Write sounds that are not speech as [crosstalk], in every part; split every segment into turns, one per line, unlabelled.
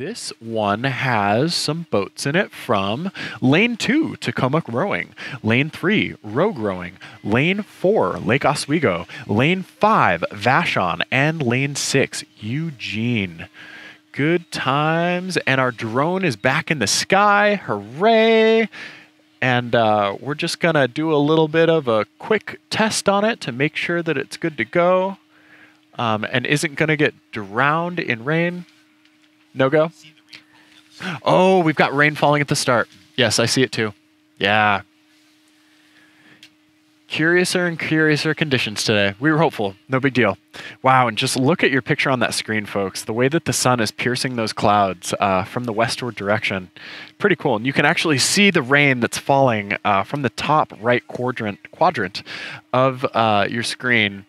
this one has some boats in it from Lane 2, Tacoma Rowing, Lane 3, Rogue Rowing, Lane 4, Lake Oswego, Lane 5, Vashon, and Lane 6, Eugene. Good times, and our drone is back in the sky. Hooray! And uh, we're just going to do a little bit of a quick test on it to make sure that it's good to go um, and isn't going to get drowned in rain. No go? Oh, we've got rain falling at the start. Yes, I see it too. Yeah. Curiouser and curiouser conditions today. We were hopeful. No big deal. Wow, and just look at your picture on that screen, folks. The way that the sun is piercing those clouds uh, from the westward direction. Pretty cool. And you can actually see the rain that's falling uh, from the top right quadrant, quadrant of uh, your screen.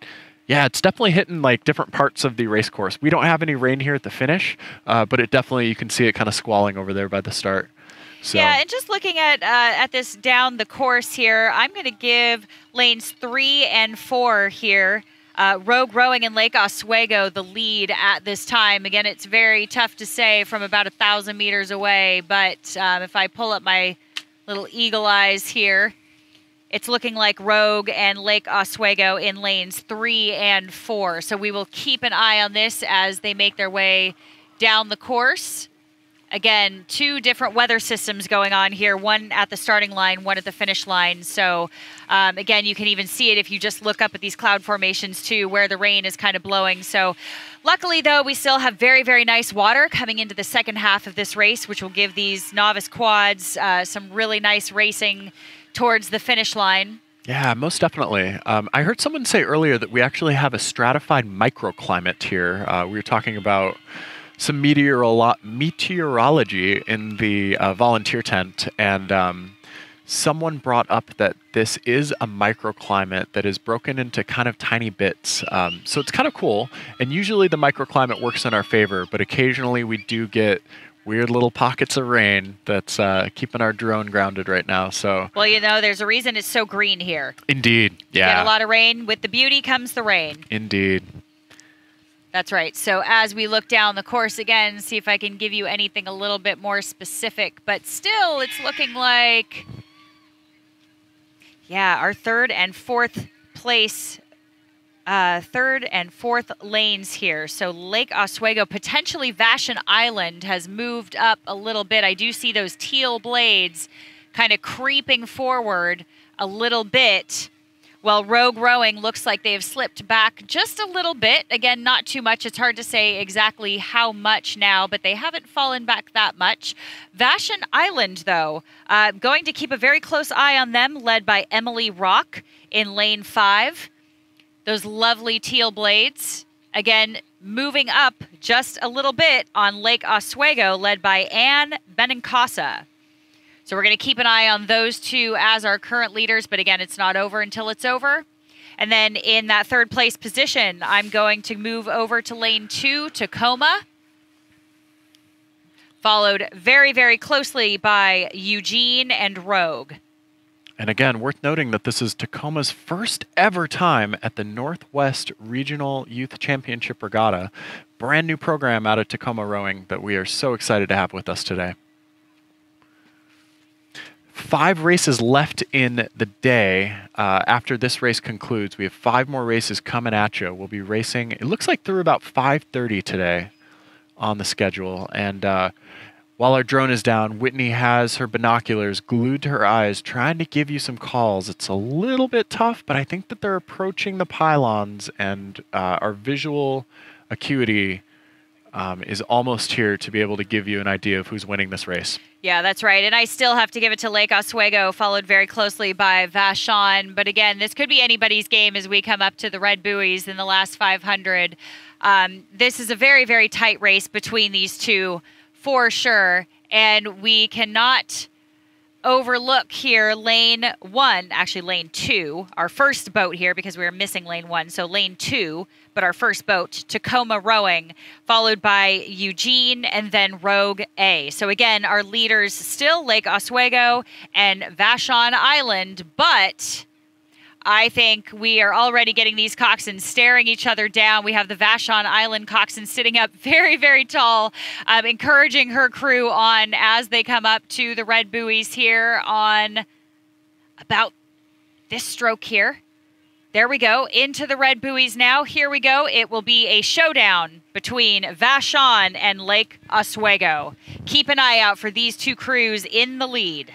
Yeah, it's definitely hitting like different parts of the race course. We don't have any rain here at the finish, uh, but it definitely, you can see it kind of squalling over there by the start. So.
Yeah, and just looking at uh, at this down the course here, I'm going to give lanes three and four here. Uh, Rogue Rowing and Lake Oswego the lead at this time. Again, it's very tough to say from about a thousand meters away, but um, if I pull up my little eagle eyes here, it's looking like Rogue and Lake Oswego in lanes three and four. So we will keep an eye on this as they make their way down the course again, two different weather systems going on here one at the starting line, one at the finish line. So, um, again, you can even see it if you just look up at these cloud formations too, where the rain is kind of blowing. So, luckily, though, we still have very, very nice water coming into the second half of this race, which will give these novice quads uh, some really nice racing towards the finish line.
Yeah, most definitely. Um, I heard someone say earlier that we actually have a stratified microclimate here. Uh, we were talking about some meteorolo- meteorology in the uh, volunteer tent, and um, someone brought up that this is a microclimate that is broken into kind of tiny bits. Um, so it's kind of cool. And usually the microclimate works in our favor, but occasionally we do get weird little pockets of rain that's uh, keeping our drone grounded right now. So
well, you know, there's a reason it's so green here.
Indeed, yeah.
get a lot of rain. With the beauty comes the rain.
Indeed.
That's right. So as we look down the course again, see if I can give you anything a little bit more specific. But still, it's looking like, yeah, our third and fourth place, uh, third and fourth lanes here. So Lake Oswego, potentially Vashon Island, has moved up a little bit. I do see those teal blades kind of creeping forward a little bit. Well, Rogue Rowing looks like they've slipped back just a little bit. Again, not too much. It's hard to say exactly how much now, but they haven't fallen back that much. Vashon Island, though, uh, going to keep a very close eye on them, led by Emily Rock in lane five. Those lovely teal blades. Again, moving up just a little bit on Lake Oswego, led by Anne Benincasa. So we're going to keep an eye on those two as our current leaders, but again, it's not over until it's over. And then in that third place position, I'm going to move over to lane two, Tacoma, followed very, very closely by Eugene and Rogue.
And again, worth noting that this is Tacoma's first ever time at the Northwest Regional Youth Championship Regatta. Brand new program out of Tacoma Rowing that we are so excited to have with us today five races left in the day uh, after this race concludes. We have five more races coming at you. We'll be racing. It looks like through about 5:30 today on the schedule. And uh, while our drone is down, Whitney has her binoculars glued to her eyes, trying to give you some calls. It's a little bit tough, but I think that they're approaching the pylons, and uh, our visual acuity um, is almost here to be able to give you an idea of who's winning this race.
Yeah, that's right. And I still have to give it to Lake Oswego, followed very closely by Vashon. But again, this could be anybody's game as we come up to the red buoys in the last 500. Um, this is a very, very tight race between these two for sure. And we cannot overlook here lane one, actually lane two, our first boat here because we were missing lane one. So lane two, but our first boat, Tacoma Rowing, followed by Eugene and then Rogue A. So again, our leaders still Lake Oswego and Vashon Island, but I think we are already getting these coxswains staring each other down. We have the Vashon Island coxswain sitting up very, very tall, um, encouraging her crew on as they come up to the red buoys here on about this stroke here. There we go. Into the red buoys now. Here we go. It will be a showdown between Vashon and Lake Oswego. Keep an eye out for these two crews in the lead.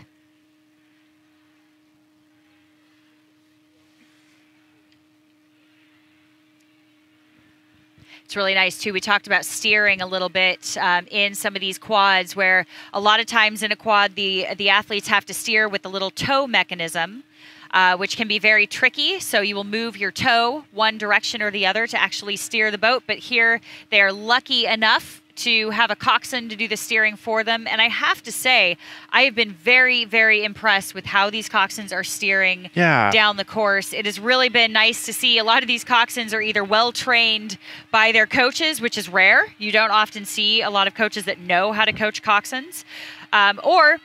It's really nice too. We talked about steering a little bit um, in some of these quads, where a lot of times in a quad, the the athletes have to steer with a little toe mechanism. Uh, which can be very tricky. So you will move your toe one direction or the other to actually steer the boat. But here they are lucky enough to have a coxswain to do the steering for them. And I have to say, I have been very, very impressed with how these coxswains are steering
Yeah.
down the course. It has really been nice to see. A lot of these coxswains are either well trained by their coaches, which is rare. You don't often see a lot of coaches that know how to coach coxswains, um, or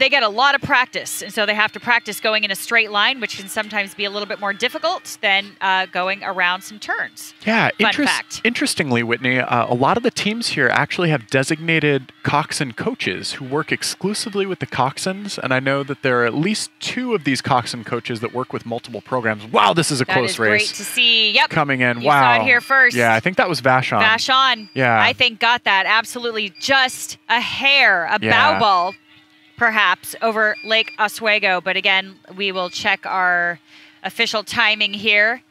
they get a lot of practice, and so they have to practice going in a straight line, which can sometimes be a little bit more difficult than uh, going around some turns.
Yeah, interest-
fact.
interestingly, Whitney, uh, a lot of the teams here actually have designated coxswain coaches who work exclusively with the coxswains, and I know that there are at least two of these coxswain coaches that work with multiple programs. Wow, this is a
That
close
is great to see. Yep.
coming in.
You
wow,
saw it here first.
Yeah, I think that was Vashon.
Vashon,
Yeah.
I think got that absolutely just a hair, a
Yeah.
bow ball, perhaps over Lake Oswego. But again, we will check our official timing here,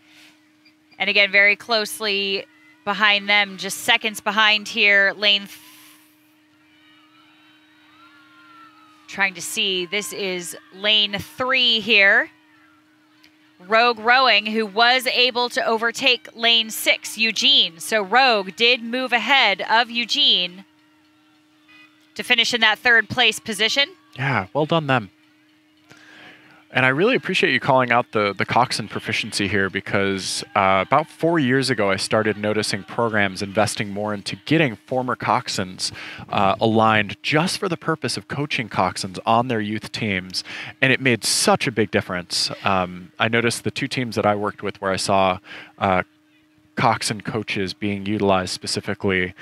and again, very closely behind them, just seconds behind here, lane. Trying to see, this is lane three here. Rogue Rowing, who was able to overtake lane six, Eugene. So Rogue did move ahead of Eugene to finish in that third place position.
Yeah, well done them. And I really appreciate you calling out the the coxswain proficiency here because uh, about four years ago I started noticing programs investing more into getting former coxswains uh, aligned just for the purpose of coaching coxswains on their youth teams, and it made such a big difference. Um, I noticed the two teams that I worked with where I saw uh, coxswain coaches being utilized specifically.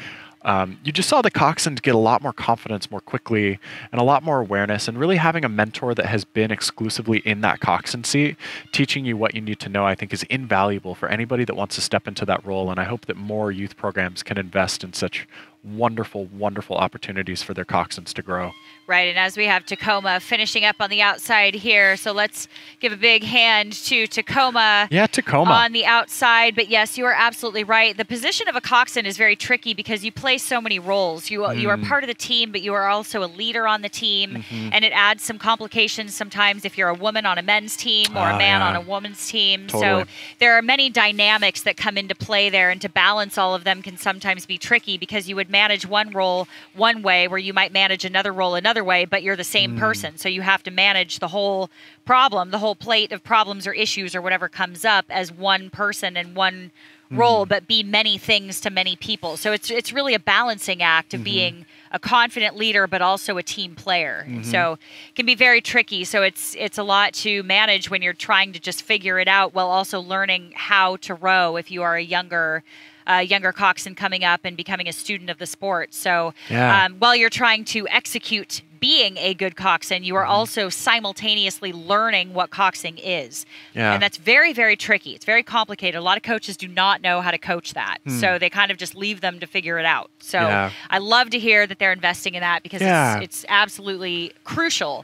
Um, you just saw the coxswains get a lot more confidence more quickly and a lot more awareness, and really having a mentor that has been exclusively in that coxswain seat, teaching you what you need to know, I think is invaluable for anybody that wants to step into that role. And I hope that more youth programs can invest in such wonderful, wonderful opportunities for their coxswains to grow.
Right, and as we have Tacoma finishing up on the outside here, so let's give a big hand to Tacoma.
Yeah, Tacoma.
on the outside. But yes, you are absolutely right. The position of a coxswain is very tricky because you play so many roles. You you are
Mm.
part of the team, but you are also a leader on the team,
Mhm.
and it adds some complications sometimes if you're a woman on a men's team or
Ah,
a man
yeah.
on a woman's team.
Totally.
So there are many dynamics that come into play there, and to balance all of them can sometimes be tricky because you would manage one role one way where you might manage another role another way, but you're the same
Mm.
person. So you have to manage the whole problem, the whole plate of problems or issues or whatever comes up as one person and one role,
Mm.
but be many things to many people. So it's it's really a balancing act
Mm-hmm.
of being a confident leader, but also a team player.
Mm-hmm.
so it can be very tricky. So it's it's a lot to manage when you're trying to just figure it out while also learning how to row if you are a younger uh, younger coxswain coming up and becoming a student of the sport. So
Yeah.
um, while you're trying to execute being a good coxswain, you are
Mm-hmm.
also simultaneously learning what coxing is.
Yeah.
And that's very, very tricky. It's very complicated. A lot of coaches do not know how to coach that. So they kind of just leave them to figure it out. So
Hmm. Yeah.
I love to hear that they're investing in that because
Yeah. Mm-hmm.
it's, it's absolutely crucial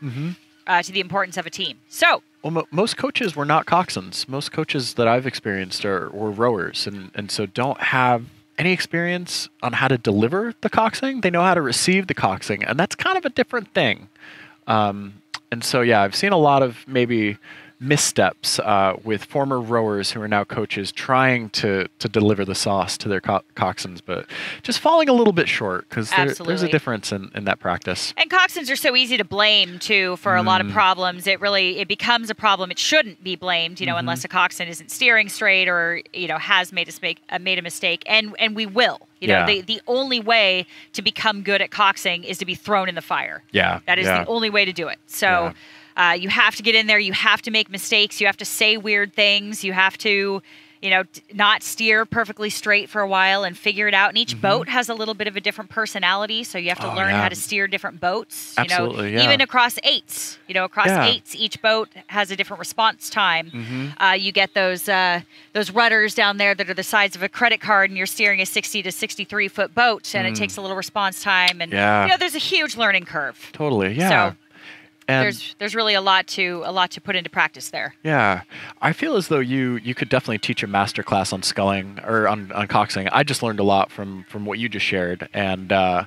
uh, to the importance of a team. So
Well, mo- most coaches were not coxswains. Most coaches that I've experienced are were rowers, and and so don't have any experience on how to deliver the coxing. They know how to receive the coxing, and that's kind of a different thing. Um, and so, yeah, I've seen a lot of maybe missteps uh, with former rowers who are now coaches trying to to deliver the sauce to their co- coxswains, but just falling a little bit short because there, there's a difference in, in that practice.
And coxswains are so easy to blame too for a lot of
Mm.
problems. It really it becomes a problem. It shouldn't be blamed, you know,
Mm-hmm.
unless a coxswain isn't steering straight or you know has made a mistake, uh, made a mistake, and and we will. You know,
Yeah.
the the only way to become good at coxing is to be thrown in the fire.
Yeah,
That is
yeah.
the only way to do it. So.
Yeah.
Uh, you have to get in there. You have to make mistakes. You have to say weird things. You have to, you know, not steer perfectly straight for a while and figure it out. And each boat has a little bit of a different personality, so you have to
Mm-hmm. Oh,
learn
yeah.
how to steer different boats. You know,
Absolutely, yeah.
even across eights. You know, across
Yeah.
eights, each boat has a different response time.
Mhm.
Uh, you get those uh, those rudders down there that are the size of a credit card, and you're steering a 60 to 63 foot boat, and it takes a little response time. And
Mm. Yeah.
you know, there's a huge learning curve.
Totally. Yeah.
So,
and
there's there's really a lot to a lot to put into practice there.
yeah, I feel as though you you could definitely teach a master class on sculling or on, on coxing. I just learned a lot from from what you just shared, and uh,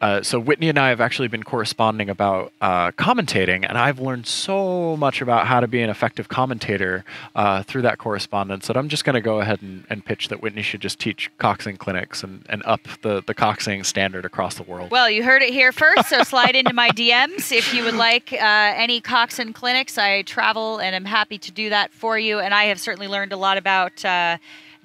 uh, so Whitney and I have actually been corresponding about uh, commentating, and I've learned so much about how to be an effective commentator uh, through that correspondence that I'm just going to go ahead and, and pitch that Whitney should just teach coxing clinics and, and up the, the coxing standard across the world.
Well, you heard it here first, so slide into my DMs if you would like uh, any coxswain clinics. I travel and am happy to do that for you. And I have certainly learned a lot about uh,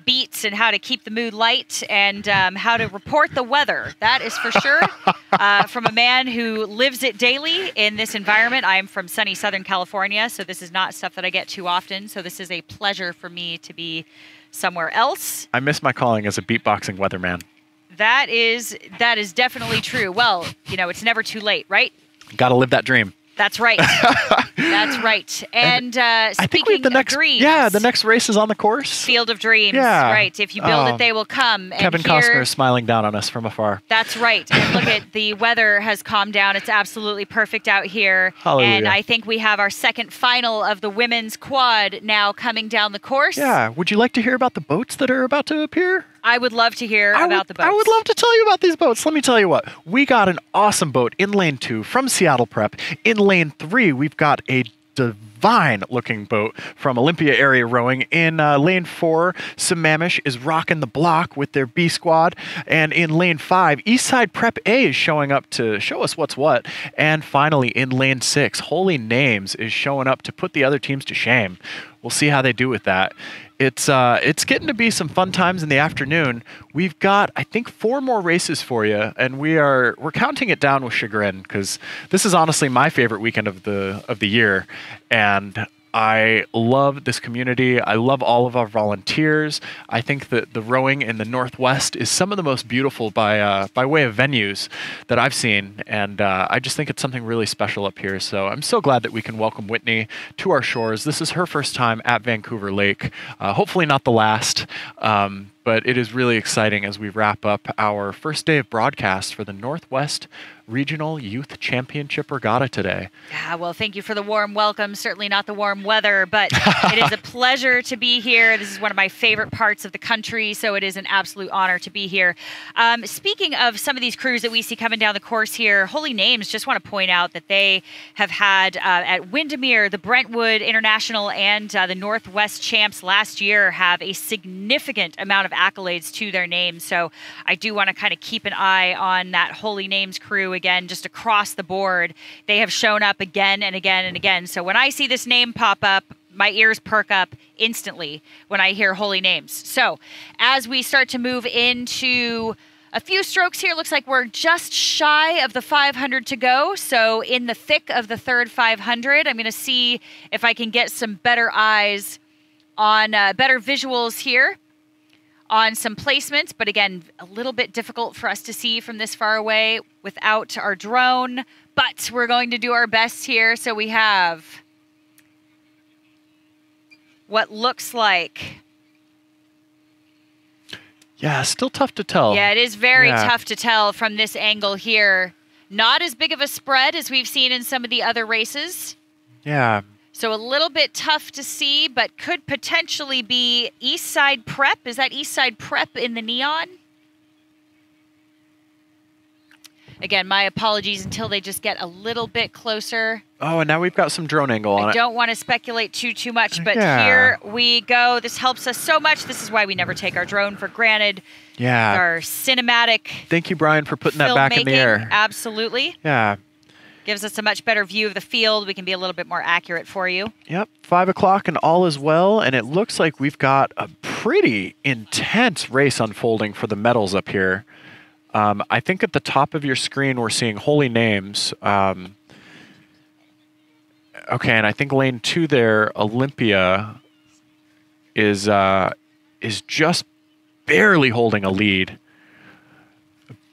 beats and how to keep the mood light and um, how to report the weather. That is for sure. [laughs] Uh, from a man who lives it daily in this environment. I am from sunny Southern California, so this is not stuff that I get too often. So this is a pleasure for me to be somewhere else.
I miss my calling as a beatboxing weatherman.
That is that is definitely true. Well, you know, it's never too late, right?
Got to live that dream.
That's right. That's [laughs] right. And uh,
I think we
speaking
have the next.
of dreams,
Yeah, the next race is on the course.
Field of Dreams.
Yeah.
Right. If you build
Oh.
it, they will come. And
Kevin
here-
Costner is smiling down on us from afar.
That's right. And look at [laughs] the weather has calmed down. It's absolutely perfect out here.
Hallelujah.
And I think we have our second final of the women's quad now coming down the course.
Yeah. Would you like to hear about the boats that are about to appear?
I would love to hear
I
about
would,
the boats.
I would love to tell you about these boats. Let me tell you what. We got an awesome boat in lane two from Seattle Prep. In lane three, we've got a divine looking boat from Olympia Area Rowing. In uh, lane four, Sammamish is rocking the block with their B squad. And in lane five, Eastside Prep A is showing up to show us what's what. And finally, in lane six, Holy Names is showing up to put the other teams to shame. We'll see how they do with that. It's uh, it's getting to be some fun times in the afternoon. We've got I think four more races for you, and we are we're counting it down with chagrin because this is honestly my favorite weekend of the of the year, and I love this community. I love all of our volunteers. I think that the rowing in the Northwest is some of the most beautiful by uh, by way of venues that I've seen, and uh, I just think it's something really special up here. So I'm so glad that we can welcome Whitney to our shores. This is her first time at Vancouver Lake. Uh, hopefully not the last. Um, but it is really exciting as we wrap up our first day of broadcast for the Northwest Regional Youth Championship Regatta today.
Yeah, well, thank you for the warm welcome. Certainly not the warm weather, but it is a [laughs] pleasure to be here. This is one of my favorite parts of the country, so it is an absolute honor to be here. Um, speaking of some of these crews that we see coming down the course here, Holy Names, just want to point out that they have had uh, at Windermere, the Brentwood International, and uh, the Northwest Champs last year have a significant amount of accolades to their name. So I do want to kind of keep an eye on that Holy Names crew again, just across the board. They have shown up again and again and again. So when I see this name pop up, my ears perk up instantly when I hear holy names. So, as we start to move into a few strokes here, looks like we're just shy of the 500 to go. So, in the thick of the third 500, I'm going to see if I can get some better eyes on uh, better visuals here on some placements, but again, a little bit difficult for us to see from this far away without our drone. But we're going to do our best here. So we have what looks like.
Yeah, still tough to tell.
Yeah, it is very
Yeah.
tough to tell from this angle here. Not as big of a spread as we've seen in some of the other races.
Yeah.
So a little bit tough to see, but could potentially be East Side Prep. Is that East Side Prep in the neon? Again, my apologies until they just get a little bit closer.
Oh, and now we've got some drone angle on
I
it.
don't want to speculate too too much, but
Yeah.
here we go. This helps us so much. This is why we never take our drone for granted.
Yeah.
Our cinematic
Thank you, Brian, for putting that back in the air.
Absolutely.
Yeah.
Gives us a much better view of the field. We can be a little bit more accurate for you.
Yep. Five o'clock and all is well. And it looks like we've got a pretty intense race unfolding for the medals up here. Um, I think at the top of your screen, we're seeing holy names. Um, Okay, and I think lane two there, Olympia, is uh, is just barely holding a lead.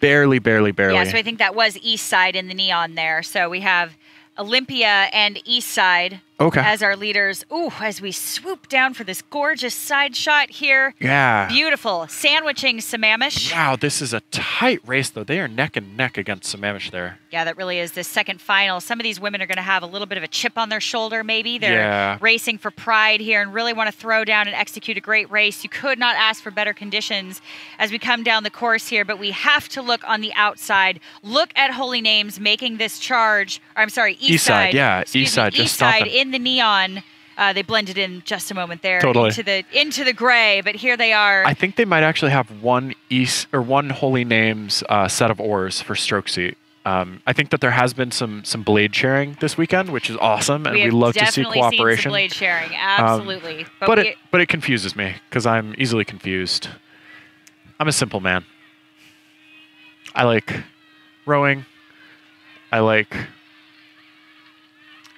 Barely, barely, barely.
Yeah, so I think that was East Side in the neon there. So we have Olympia and East Side
Okay.
as our leaders. Ooh, as we swoop down for this gorgeous side shot here.
yeah.
Beautiful. Sandwiching Sammamish.
Wow, this is a tight race though. They are neck and neck against Sammamish there.
Yeah, that really is the second final. Some of these women are going to have a little bit of a chip on their shoulder, maybe. They're
Yeah.
racing for pride here and really want to throw down and execute a great race. You could not ask for better conditions as we come down the course here, but we have to look on the outside. Look at Holy Names making this charge. Or I'm sorry, East,
East side, yeah,
Excuse
east
me,
side, just
East side. In the neon. Uh, they blended in just a moment there
Totally.
into the into the gray, but here they are.
I think they might actually have one East or one Holy Names uh, set of oars for stroke seat. Um, I think that there has been some some blade sharing this weekend, which is awesome, and we,
have
love to see
definitely seen some
cooperation. Um,
blade sharing, absolutely.
but
we-
it but it confuses me because I'm easily confused. I'm a simple man. I like rowing. I like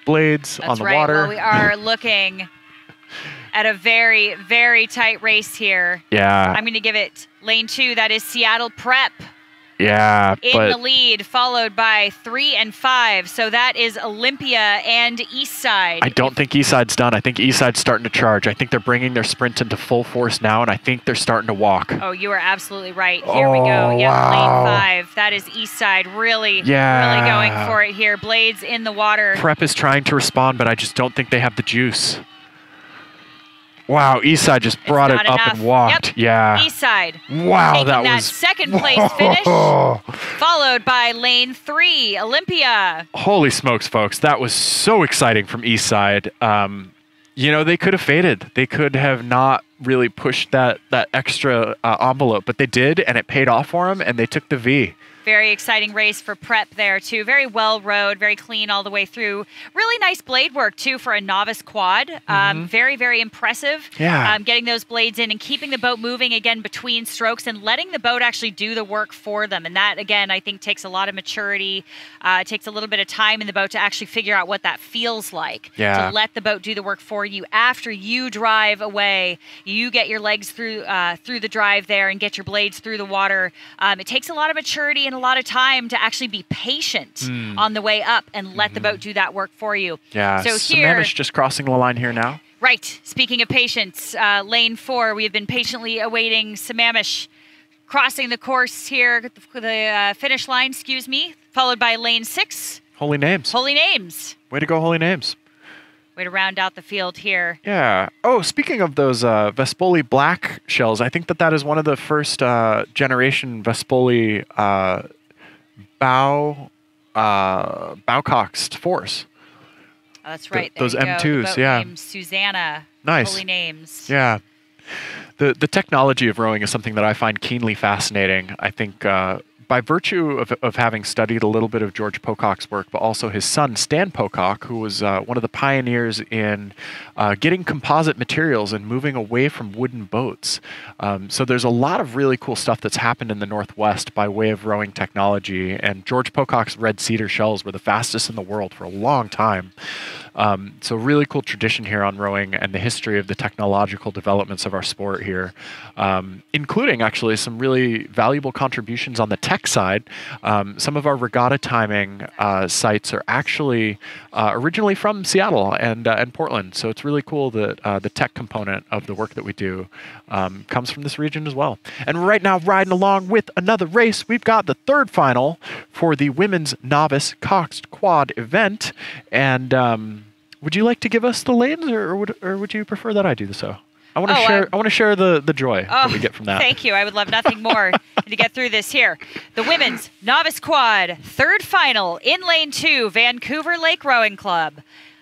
blades
That's
on the
right.
water.
Well, we are [laughs] looking at a very, very tight race here.
yeah,
I'm going to give it lane two. That is Seattle Prep
yeah,
in
but
the lead, followed by three and five. So that is Olympia and Eastside.
I don't think Eastside's done. I think Eastside's starting to charge. I think they're bringing their sprint into full force now, and I think they're starting to walk.
Oh, you are absolutely right. Here we go.
Oh,
yeah,
wow.
lane five. That is Eastside. Really,
Yeah.
really going for it here. Blades in the water.
Prep is trying to respond, but I just don't think they have the juice. Wow, Eastside just brought it up
enough.
and walked.
Yep.
Yeah.
Eastside.
wow,
taking
that
that
was
second [laughs] place finish. followed by lane three, Olympia.
Holy smokes, folks! That was so exciting from Eastside. Um, you know, they could have faded. They could have not really pushed that that extra uh, envelope, but they did, and it paid off for them. And they took the V.
Very exciting race for prep there too. Very well rowed, very clean all the way through. Really nice blade work too for a novice quad. Um, very very impressive.
Mm-hmm. Yeah.
Um, getting those blades in and keeping the boat moving again between strokes and letting the boat actually do the work for them. And that again I think takes a lot of maturity. Uh, it takes a little bit of time in the boat to actually figure out what that feels like.
Yeah.
To let the boat do the work for you after you drive away. You get your legs through uh, through the drive there and get your blades through the water. Um, it takes a lot of maturity and a lot of time to actually be patient on the way up and let the boat do that work for you.
Yeah.
So here,
Sammamish just crossing the line here now.
right. Speaking of patience, uh, lane four, we have been patiently awaiting Sammamish crossing the course here, the uh, finish line. Excuse me. Followed by lane six,
Holy names.
Holy Names.
Way to go, holy names.
Way to round out the field here.
Yeah. Oh, speaking of those uh, Vespoli black shells, I think that that is one of the first uh, generation Vespoli uh, bow uh, bowcoxed force.
Oh, that's
The-
right. There
those
you
M2s,
boat
yeah.
Susanna.
Nice.
Holy names.
Yeah. The the technology of rowing is something that I find keenly fascinating. I think uh, by virtue of, of having studied a little bit of George Pocock's work, but also his son Stan Pocock, who was uh, one of the pioneers in uh, getting composite materials and moving away from wooden boats. Um, so there's a lot of really cool stuff that's happened in the Northwest by way of rowing technology. And George Pocock's red cedar shells were the fastest in the world for a long time. Um, so really cool tradition here on rowing and the history of the technological developments of our sport here, um, including actually some really valuable contributions on the tech side. Um, some of our regatta timing uh, sites are actually uh, originally from Seattle and uh, and Portland. So it's really cool that uh, the tech component of the work that we do um, comes from this region as well. And right now, riding along with another race, we've got the third final for the women's novice coxed quad event. And um, would you like to give us the lanes, or would or would you prefer that I do the so? I want to
Oh,
share.
um,
I want to share the the joy
Oh,
that we get from that.
Thank you. I would love nothing more [laughs] to get through this here. The women's novice quad, third final in lane two, Vancouver Lake Rowing Club.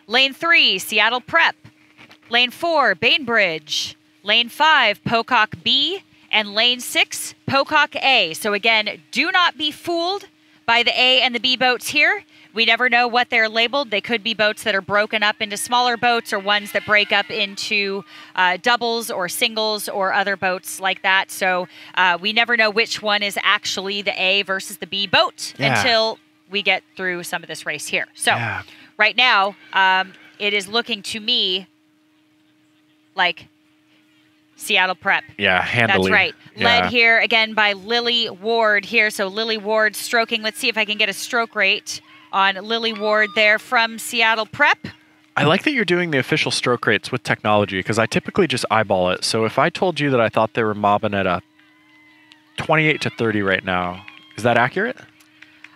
Lane three, Seattle Prep. Lane four, Bainbridge. Lane five, Pocock B. And lane six, Pocock A. So again, do not be fooled by the A and the B boats here. We never know what they're labeled. They could be boats that are broken up into smaller boats or ones that break up into uh, doubles or singles or other boats like that. So uh, we never know which one is actually the A versus the B boat
Yeah.
until we get through some of this race here. So
Yeah.
right now, um, it is looking to me like Seattle Prep.
Yeah, handily.
That's right.
Yeah.
Led here again by Lily Ward here. So Lily Ward stroking. Let's see if I can get a stroke rate on Lily Ward there from Seattle Prep.
I like that you're doing the official stroke rates with technology because I typically just eyeball it. So if I told you that I thought they were mobbing at a 28 to 30 right now, is that accurate?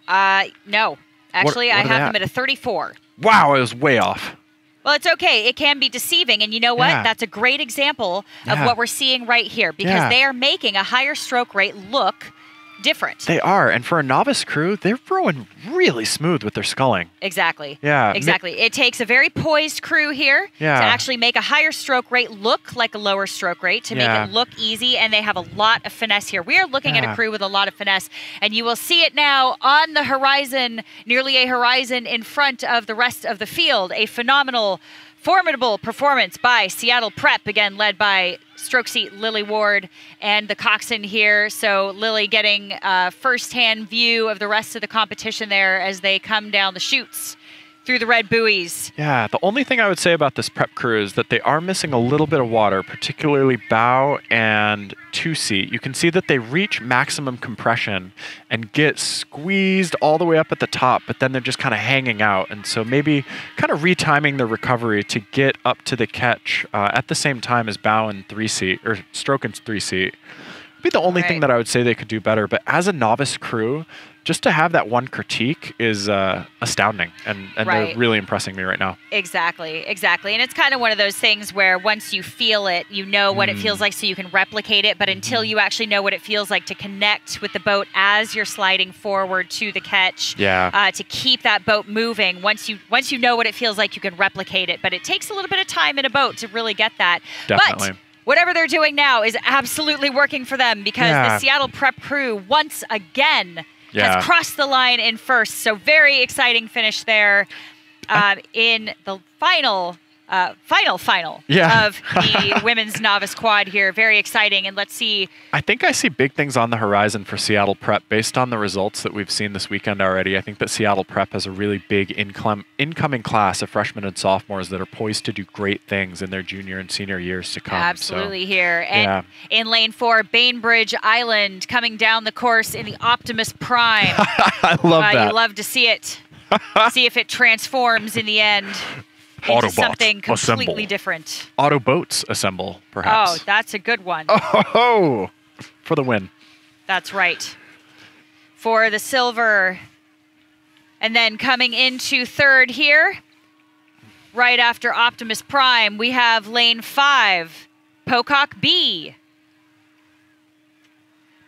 Uh, no. Actually,
what
I have
at?
them at a 34.
Wow, I was way off.
Well, it's okay. It can be deceiving. And you know what?
Yeah.
That's a great example of
Yeah.
what we're seeing right here because
Yeah.
they are making a higher stroke rate look different.
They are, and for a novice crew, they're throwing really smooth with their sculling.
Exactly.
Yeah,
Exactly. It takes a very poised crew here
Yeah.
to actually make a higher stroke rate look like a lower stroke rate, to
Yeah.
make it look easy, and they have a lot of finesse here. We are looking at a crew with a lot of finesse, and you will see it now on the horizon, nearly a horizon in front of the rest of the field. A phenomenal, formidable performance by Seattle Prep, again led by stroke seat Lily Ward and the coxswain here. So Lily getting uh, firsthand view of the rest of the competition there as they come down the chutes through the red buoys.
Yeah, the only thing I would say about this prep crew is that they are missing a little bit of water, particularly bow and two seat. You can see that they reach maximum compression and get squeezed all the way up at the top, but then they're just kind of hanging out. And so maybe kind of retiming the recovery to get up to the catch uh, at the same time as bow and three seat or stroke and three seat. Be the only thing that I would say they could do better. But as a novice crew, just to have that one critique is uh, astounding, and, and
Right.
they're really impressing me right now.
Exactly, exactly. And it's kind of one of those things where once you feel it, you know what it
Mm.
feels like so you can replicate it. But until you actually know what it feels like to connect with the boat as you're sliding forward to the catch,
Yeah.
uh, to keep that boat moving, once you once you know what it feels like, you can replicate it. But it takes a little bit of time in a boat to really get that.
Definitely.
But whatever they're doing now is absolutely working for them because
Yeah.
the Seattle Prep crew once again
Yeah.
has crossed the line in first. So very exciting finish there um, in the final. Uh, final final
Yeah.
of the [laughs] women's novice quad here. Very exciting. And let's see.
I think I see big things on the horizon for Seattle Prep based on the results that we've seen this weekend already. I think that Seattle Prep has a really big income, incoming class of freshmen and sophomores that are poised to do great things in their junior and senior years to come. So,
Absolutely here. And
yeah.
in lane four, Bainbridge Island coming down the course in the Optimus Prime. [laughs]
I love
Uh,
that.
You love to see it. [laughs] see if it transforms in the end into
Autobots,
something completely
assemble.
different.
Auto boats assemble, perhaps.
Oh, that's a good one. [laughs]
Oh, ho, ho, for the win.
That's right. For the silver. And then coming into third here, right after Optimus Prime, we have lane five, Pocock B.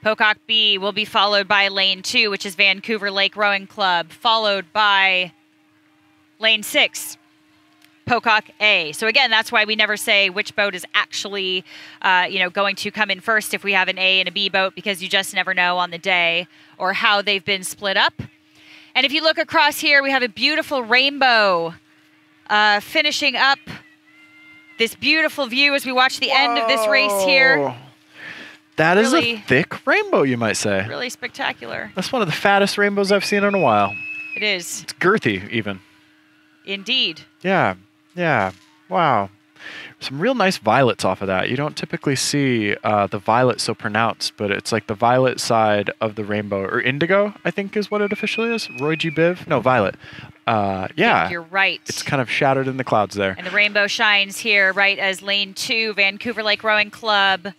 Pocock B will be followed by lane two, which is Vancouver Lake Rowing Club, followed by lane six, Pocock A. So again, that's why we never say which boat is actually, uh, you know, going to come in first if we have an A and a B boat because you just never know on the day or how they've been split up. And if you look across here, we have a beautiful rainbow uh, finishing up this beautiful view as we watch the end of this race here.
Whoa. That is
Really-
a thick rainbow, you might say.
Really spectacular.
That's one of the fattest rainbows I've seen in a while.
It is
It's girthy, even.
indeed.
Yeah, yeah. Wow. Some real nice violets off of that. You don't typically see uh, the violet so pronounced, but it's like the violet side of the rainbow, or indigo, I think is what it officially is. Roy G. Biv? No, violet. Uh, yeah.
You're right.
It's kind of shadowed in the clouds there.
And the rainbow shines here, right as lane two, Vancouver Lake Rowing Club